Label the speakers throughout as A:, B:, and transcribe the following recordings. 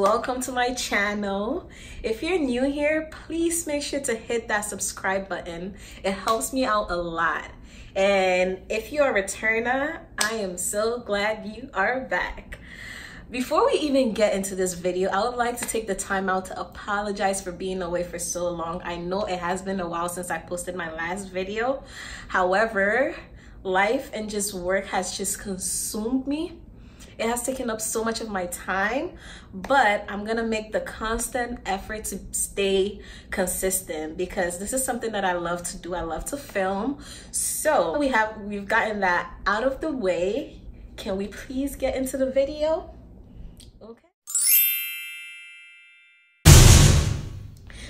A: Welcome to my channel. If you're new here, please make sure to hit that subscribe button. It helps me out a lot. And if you're a returner, I am so glad you are back. Before we even get into this video, I would like to take the time out to apologize for being away for so long. I know it has been a while since I posted my last video. However, life and just work has just consumed me it has taken up so much of my time, but I'm gonna make the constant effort to stay consistent because this is something that I love to do. I love to film. So we have we've gotten that out of the way. Can we please get into the video? Okay.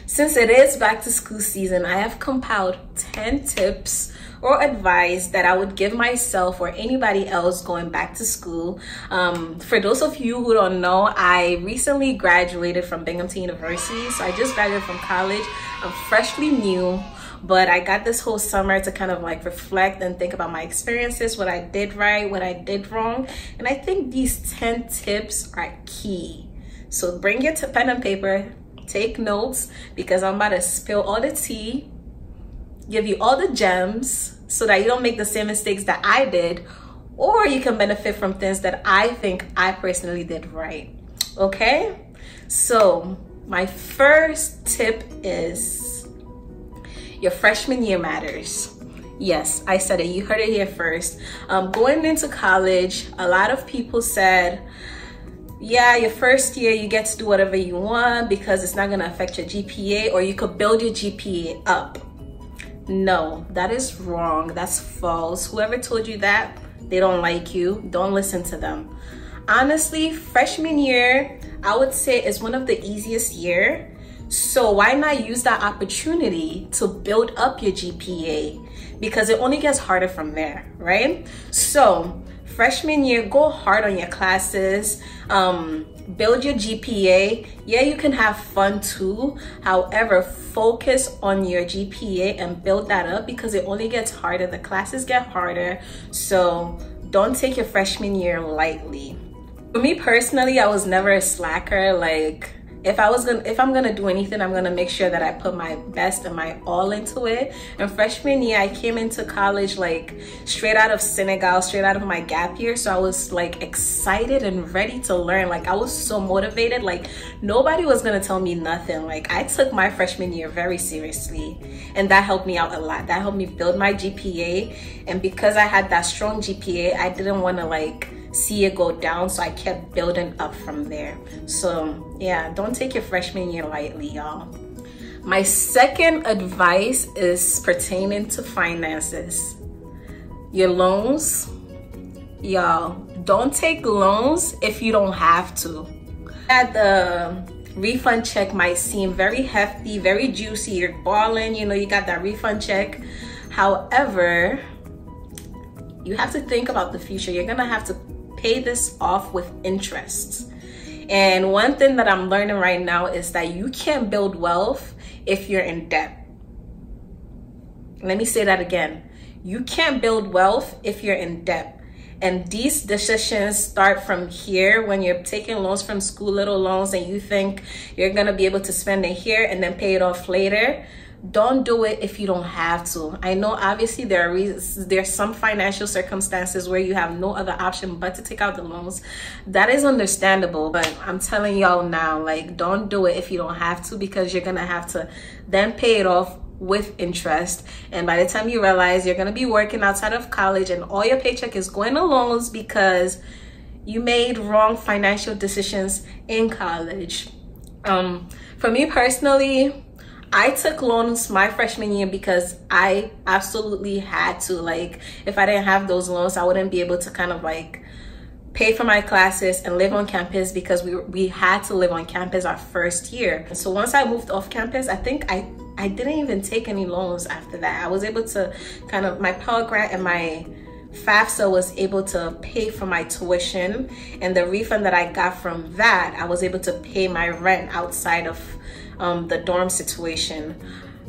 A: Since it is back to school season, I have compiled 10 tips or advice that I would give myself or anybody else going back to school. Um, for those of you who don't know, I recently graduated from Binghamton University. So I just graduated from college. I'm freshly new but I got this whole summer to kind of like reflect and think about my experiences, what I did right, what I did wrong. And I think these 10 tips are key. So bring your pen and paper, take notes because I'm about to spill all the tea give you all the gems so that you don't make the same mistakes that I did, or you can benefit from things that I think I personally did right. Okay? So, my first tip is your freshman year matters. Yes, I said it. You heard it here first. Um, going into college, a lot of people said, yeah, your first year you get to do whatever you want because it's not going to affect your GPA, or you could build your GPA up. No, that is wrong. That's false. Whoever told you that, they don't like you. Don't listen to them. Honestly, freshman year, I would say is one of the easiest year. So why not use that opportunity to build up your GPA? Because it only gets harder from there, right? So freshman year, go hard on your classes. Um, build your GPA. Yeah, you can have fun too. However, focus on your GPA and build that up because it only gets harder. The classes get harder. So don't take your freshman year lightly. For me personally, I was never a slacker. Like, if I was gonna if I'm gonna do anything, I'm gonna make sure that I put my best and my all into it. And freshman year, I came into college like straight out of Senegal, straight out of my gap year. So I was like excited and ready to learn. Like I was so motivated. Like nobody was gonna tell me nothing. Like I took my freshman year very seriously, and that helped me out a lot. That helped me build my GPA. And because I had that strong GPA, I didn't want to like see it go down so i kept building up from there. So yeah don't take your freshman year lightly y'all. My second advice is pertaining to finances. Your loans y'all don't take loans if you don't have to. At the uh, refund check might seem very hefty very juicy. You're balling you know you got that refund check. However you have to think about the future. You're gonna have to pay this off with interest. And one thing that I'm learning right now is that you can't build wealth if you're in debt. Let me say that again. You can't build wealth if you're in debt. And these decisions start from here when you're taking loans from school, little loans, and you think you're gonna be able to spend it here and then pay it off later don't do it if you don't have to. I know obviously there are reasons there's some financial circumstances where you have no other option but to take out the loans. That is understandable but i'm telling y'all now like don't do it if you don't have to because you're gonna have to then pay it off with interest. And by the time you realize you're to be working outside of college and all your paycheck is going to loans because you made wrong financial decisions in college. Um for me personally I took loans my freshman year because I absolutely had to. Like, if I didn't have those loans, I wouldn't be able to kind of like pay for my classes and live on campus because we we had to live on campus our first year. So once I moved off campus, I think I I didn't even take any loans after that. I was able to kind of my Pell Grant and my FAFSA was able to pay for my tuition and the refund that I got from that, I was able to pay my rent outside of um, the dorm situation.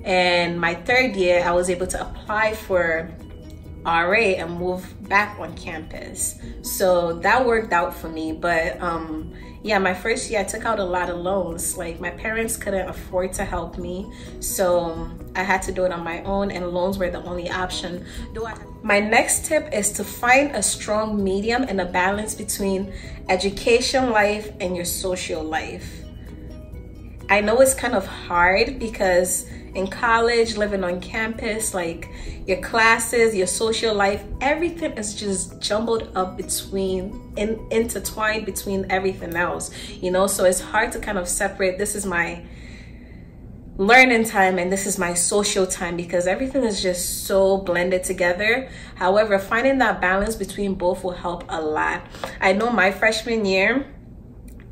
A: And my third year, I was able to apply for RA and move back on campus. So that worked out for me. But um, yeah, my first year I took out a lot of loans. Like my parents couldn't afford to help me. So I had to do it on my own and loans were the only option. My next tip is to find a strong medium and a balance between education life and your social life. I know it's kind of hard because in college, living on campus, like your classes, your social life, everything is just jumbled up between, in, intertwined between everything else, you know? So it's hard to kind of separate, this is my learning time and this is my social time because everything is just so blended together. However, finding that balance between both will help a lot. I know my freshman year,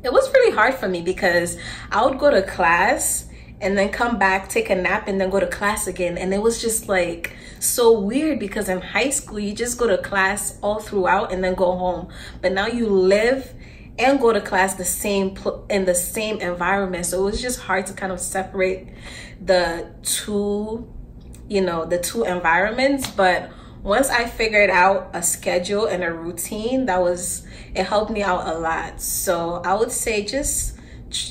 A: it was really hard for me because I would go to class and then come back, take a nap, and then go to class again. And it was just like so weird because in high school, you just go to class all throughout and then go home. But now you live and go to class the same in the same environment. So it was just hard to kind of separate the two, you know, the two environments. But once I figured out a schedule and a routine, that was, it helped me out a lot. So I would say just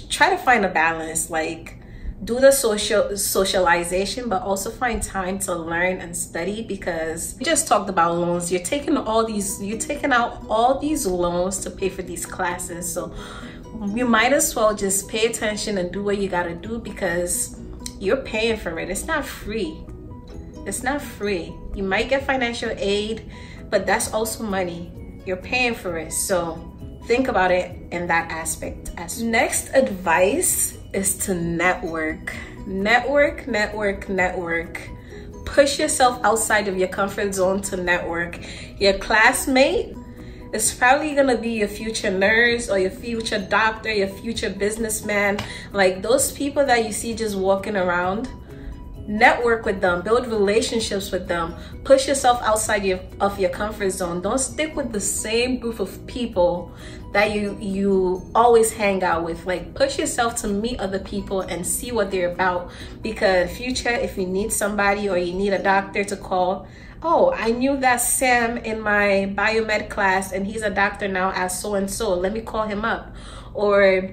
A: try to find a balance. Like, do the social socialization but also find time to learn and study because we just talked about loans you're taking all these you're taking out all these loans to pay for these classes so you might as well just pay attention and do what you got to do because you're paying for it it's not free it's not free you might get financial aid but that's also money you're paying for it so think about it in that aspect as next advice is to network. Network, network, network. Push yourself outside of your comfort zone to network. Your classmate is probably gonna be your future nurse or your future doctor, your future businessman. Like those people that you see just walking around. Network with them, build relationships with them, push yourself outside your, of your comfort zone. Don't stick with the same group of people that you you always hang out with. Like push yourself to meet other people and see what they're about. Because future if you need somebody or you need a doctor to call oh i knew that sam in my biomed class and he's a doctor now as so and so. Let me call him up. Or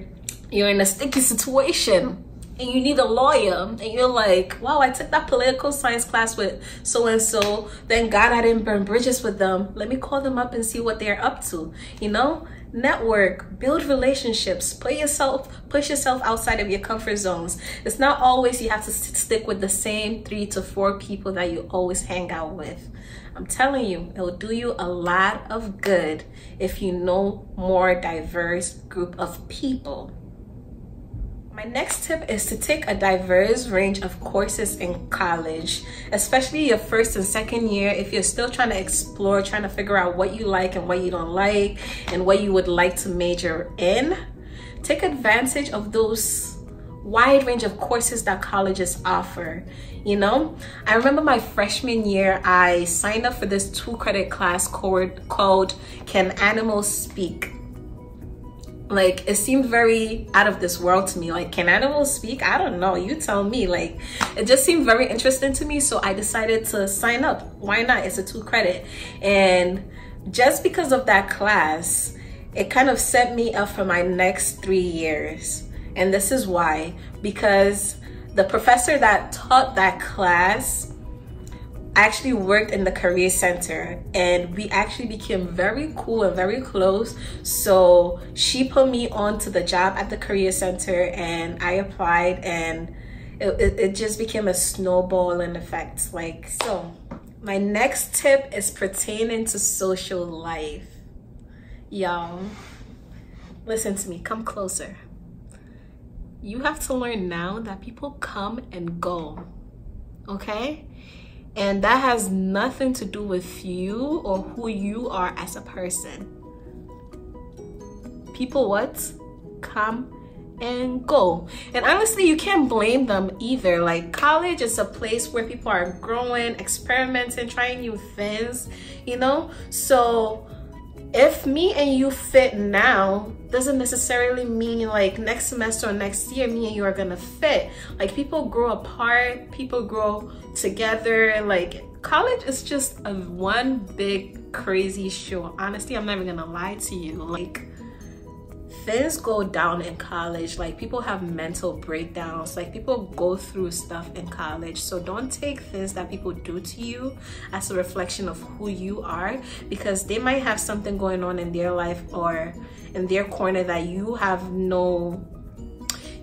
A: you're in a sticky situation and you need a lawyer and you're like wow i took that political science class with so and so thank god i didn't burn bridges with them. Let me call them up and see what they're up to. You know? Network build relationships put yourself push yourself outside of your comfort zones. It's not always you have to stick with the same three to four people that you always hang out with. I'm telling you it will do you a lot of good if you know more diverse group of people my next tip is to take a diverse range of courses in college, especially your first and second year if you're still trying to explore, trying to figure out what you like and what you don't like and what you would like to major in. Take advantage of those wide range of courses that colleges offer you know i remember my freshman year i signed up for this two credit class called called can animals speak like it seemed very out of this world to me. Like can animals speak? I don't know. You tell me. Like it just seemed very interesting to me so i decided to sign up. Why not? It's a two credit. And just because of that class it kind of set me up for my next three years. And this is why. Because the professor that taught that class actually worked in the career center and we actually became very cool and very close. So she put me on to the job at the career center and i applied and it, it, it just became a snowballing effect. Like so my next tip is pertaining to social life. Y'all listen to me come closer. You have to learn now that people come and go okay and that has nothing to do with you or who you are as a person. People what? Come and go. And honestly, you can't blame them either. Like college is a place where people are growing, experimenting, trying new things, you know? So if me and you fit now doesn't necessarily mean like next semester or next year me and you are gonna fit. Like people grow apart people grow together. Like college is just a one big crazy show. Honestly i'm never gonna lie to you. Like things go down in college. Like people have mental breakdowns. Like people go through stuff in college. So don't take things that people do to you as a reflection of who you are because they might have something going on in their life or in their corner that you have no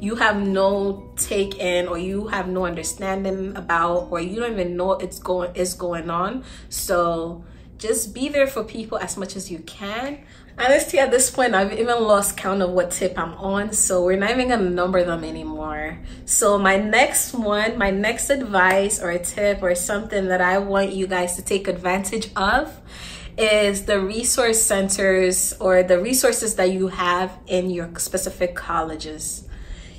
A: you have no take in or you have no understanding about or you don't even know it's going is going on. So just be there for people as much as you can. Honestly at this point i've even lost count of what tip i'm on so we're not even gonna number them anymore. So my next one my next advice or a tip or something that i want you guys to take advantage of is the resource centers or the resources that you have in your specific colleges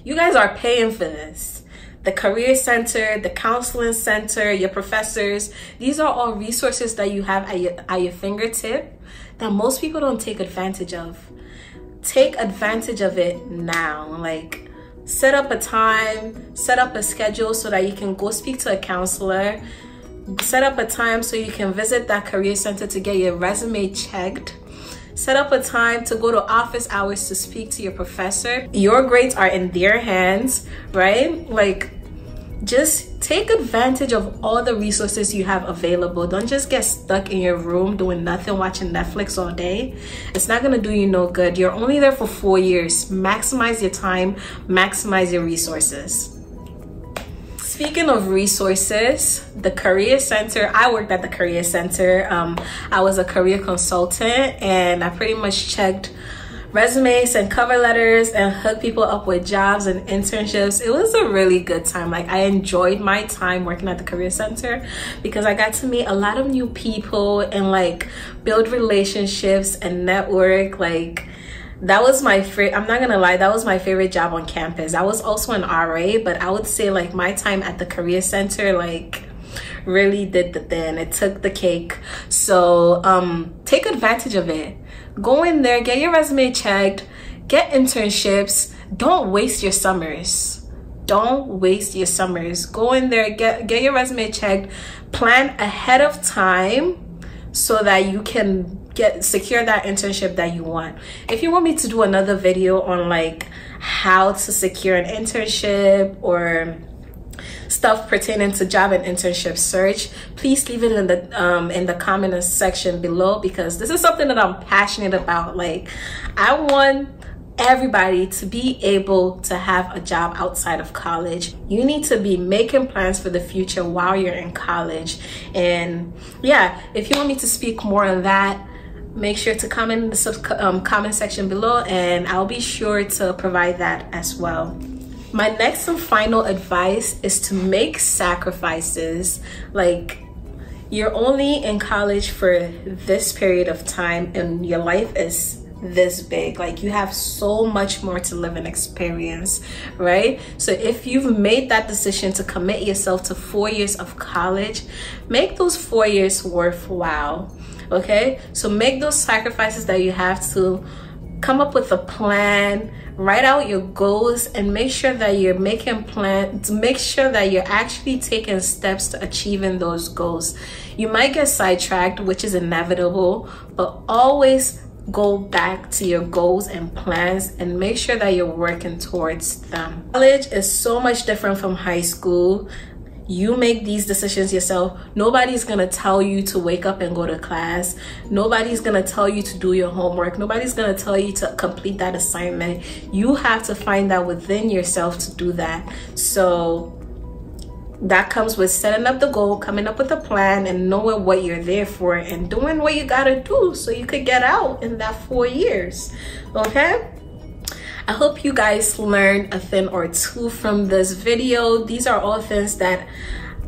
A: you guys are paying for this the career center, the counseling center, your professors. These are all resources that you have at your, at your fingertip that most people don't take advantage of. Take advantage of it now. Like, set up a time, set up a schedule so that you can go speak to a counselor. Set up a time so you can visit that career center to get your resume checked set up a time to go to office hours to speak to your professor your grades are in their hands right like just take advantage of all the resources you have available. Don't just get stuck in your room doing nothing, watching Netflix all day. It's not gonna do you no good. You're only there for four years. Maximize your time, maximize your resources. Speaking of resources, the Career Center, I worked at the Career Center. Um, I was a career consultant and I pretty much checked resumes and cover letters and hook people up with jobs and internships. It was a really good time. Like I enjoyed my time working at the career center because I got to meet a lot of new people and like build relationships and network like that was my favorite i'm not gonna lie that was my favorite job on campus i was also an ra but i would say like my time at the career center like really did the thing it took the cake so um take advantage of it Go in there, get your resume checked, get internships. Don't waste your summers. Don't waste your summers. Go in there, get, get your resume checked, plan ahead of time so that you can get secure that internship that you want. If you want me to do another video on like how to secure an internship or stuff pertaining to job and internship search, please leave it in the um, in the comment section below because this is something that I'm passionate about. Like, I want everybody to be able to have a job outside of college. You need to be making plans for the future while you're in college. And yeah, if you want me to speak more on that, make sure to comment in the um, comment section below and I'll be sure to provide that as well. My next and final advice is to make sacrifices. Like, you're only in college for this period of time, and your life is this big like you have so much more to live and experience right so if you've made that decision to commit yourself to four years of college make those four years worthwhile okay? So make those sacrifices that you have to come up with a plan write out your goals and make sure that you're making plans make sure that you're actually taking steps to achieving those goals. You might get sidetracked which is inevitable but always go back to your goals and plans and make sure that you're working towards them. College is so much different from high school you make these decisions yourself. Nobody's gonna tell you to wake up and go to class. Nobody's gonna tell you to do your homework. Nobody's gonna tell you to complete that assignment. You have to find that within yourself to do that. So that comes with setting up the goal, coming up with a plan, and knowing what you're there for and doing what you gotta do so you could get out in that four years. Okay? I hope you guys learned a thing or two from this video. These are all things that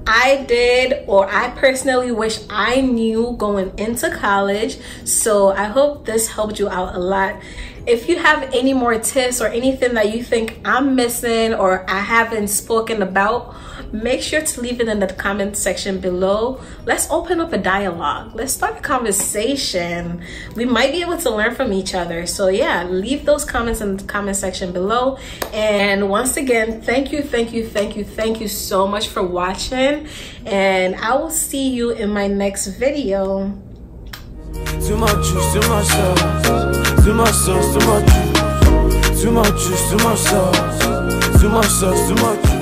A: I did or I personally wish I knew going into college. So I hope this helped you out a lot. If you have any more tips or anything that you think I'm missing or I haven't spoken about, make sure to leave it in the comment section below. Let's open up a dialogue. Let's start a conversation. We might be able to learn from each other. So yeah, leave those comments in the comment section below. And once again, thank you, thank you, thank you, thank you so much for watching. And I will see you in my next video. Too much juice, too much sauce, too much sauce, too much juice.
B: Too much juice, too much sauce. Too much sauce, too much juice.